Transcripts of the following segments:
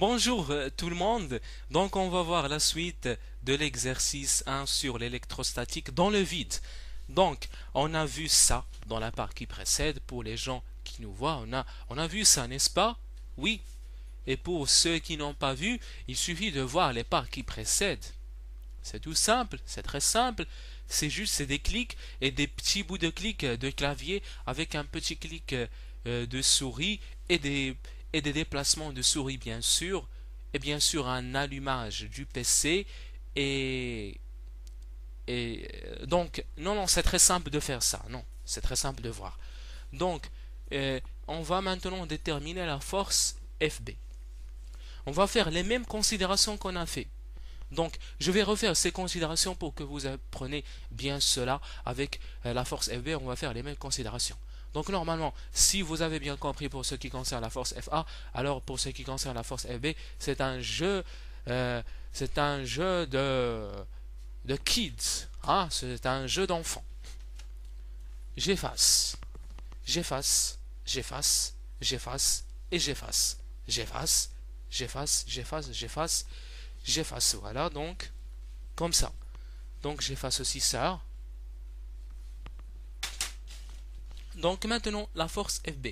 Bonjour euh, tout le monde. Donc on va voir la suite de l'exercice 1 sur l'électrostatique dans le vide. Donc on a vu ça dans la part qui précède pour les gens qui nous voient. On a, on a vu ça, n'est-ce pas? Oui. Et pour ceux qui n'ont pas vu, il suffit de voir les parts qui précèdent. C'est tout simple, c'est très simple. C'est juste des clics et des petits bouts de clics de clavier avec un petit clic euh, de souris et des, et des déplacements de souris bien sûr, et bien sûr un allumage du PC et et donc non non c'est très simple de faire ça non c'est très simple de voir. Donc euh, on va maintenant déterminer la force FB on va faire les mêmes considérations qu'on a fait donc je vais refaire ces considérations pour que vous appreniez bien cela avec euh, la force FB on va faire les mêmes considérations. Donc normalement, si vous avez bien compris pour ce qui concerne la force FA, alors pour ce qui concerne la force FB, c'est un jeu, euh, c'est un jeu de, de kids, hein, c'est un jeu d'enfants. J'efface, j'efface, j'efface, j'efface. Et j'efface, j'efface, j'efface, j'efface, j'efface, j'efface. Voilà donc comme ça. Donc j'efface aussi ça. Donc maintenant, la force FB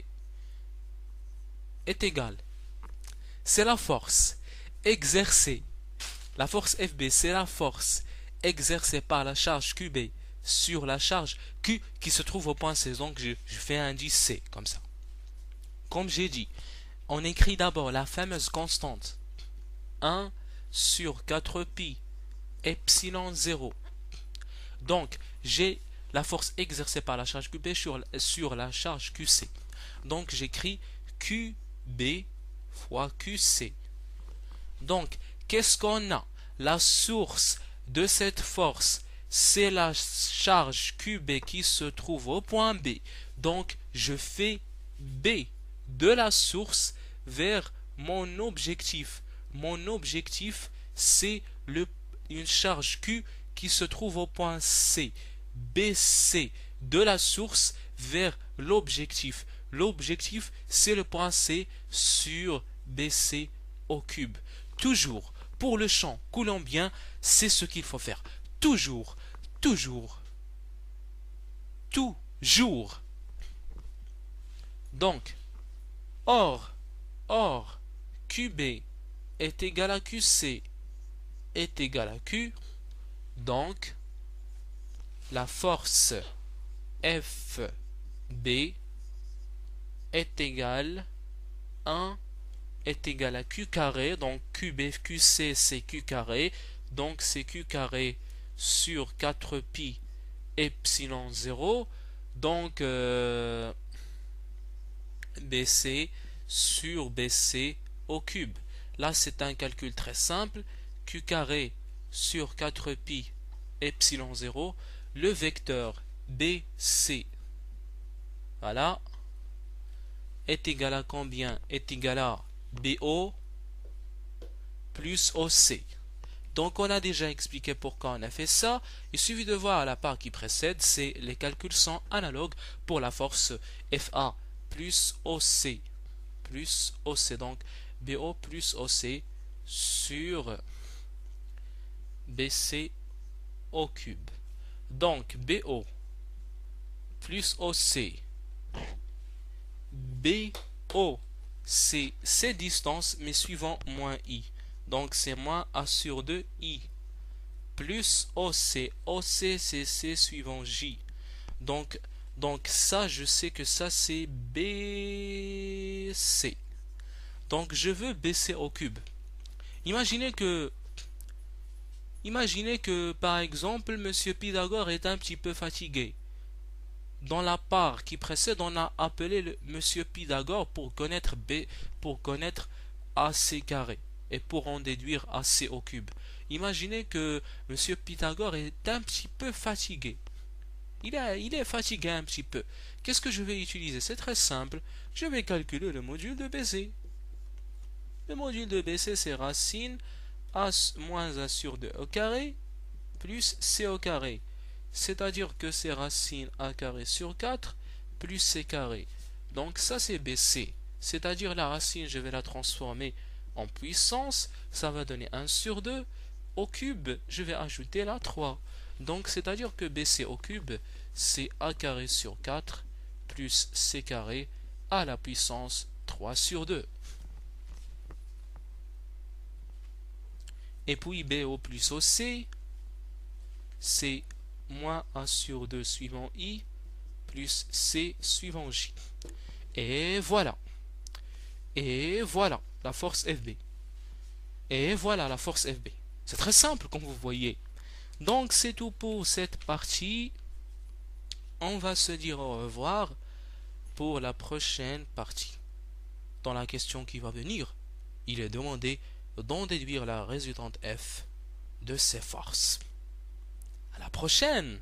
est égale. C'est la force exercée. La force FB, c'est la force exercée par la charge QB sur la charge Q qui se trouve au point C. Donc je, fais un indice C comme ça. Comme j'ai dit, on écrit d'abord la fameuse constante 1 sur 4 pi epsilon 0. Donc j'ai la force exercée par la charge QB sur, sur la charge QC. Donc j'écris QB fois QC. Donc, qu'est-ce qu'on a? La source de cette force, c'est la charge QB qui se trouve au point B. Donc, je fais B de la source vers mon objectif. Mon objectif, c'est une charge Q qui se trouve au point C. BC de la source vers l'objectif. L'objectif, c'est le point C sur BC au cube. Toujours, pour le champ coulombien, c'est ce qu'il faut faire. Toujours, toujours, toujours. Donc, or, or, QB est égal à QC est égal à Q, donc la force FB est égale 1 est égal à Q carré, donc QB, QC c'est Q carré, donc c'est Q carré sur 4 pi epsilon 0, donc euh, BC sur BC au cube. Là c'est un calcul très simple, Q carré sur 4 pi epsilon 0 le vecteur BC voilà. Est égal à combien est égal à BO plus OC donc on a déjà expliqué pourquoi on a fait ça. Il suffit de voir la part qui précède. C'est les calculs sont analogues pour la force FA plus OC plus OC donc BO plus OC sur BC au cube donc BO plus OC. BO, c'est ces distances, mais suivant moins I. Donc c'est moins A sur 2 I. Plus OC. OC, c'est C suivant J. Donc, donc ça, je sais que ça, c'est BC. Donc je veux BC au cube. Imaginez que Imaginez que, par exemple, M. Pythagore est un petit peu fatigué. Dans la part qui précède, on a appelé le M. Pythagore pour connaître pour connaître AC carré et pour en déduire AC au cube. Imaginez que M. Pythagore est un petit peu fatigué. Il, est fatigué un petit peu. Qu'est-ce que je vais utiliser? C'est très simple. Je vais calculer le module de BC. Le module de BC, c'est racine a moins a sur 2 au carré plus c au carré. C'est-à-dire que c'est racine a carré sur 4 plus c carré. Donc ça c'est bc. C'est-à-dire la racine, je vais la transformer en puissance, ça va donner 1 sur 2. Au cube, je vais ajouter la 3. Donc, c'est-à-dire que BC au cube, c'est A carré sur 4 plus C carré à la puissance 3 sur 2. Et puis BO plus OC, c'est moins 1 sur 2 suivant I plus C suivant J. Et voilà. Et voilà la force FB. Et voilà la force FB. C'est très simple comme vous voyez. Donc c'est tout pour cette partie. On va se dire au revoir pour la prochaine partie. Dans la question qui va venir, il est demandé d'en déduire la résultante F de ces forces. À la prochaine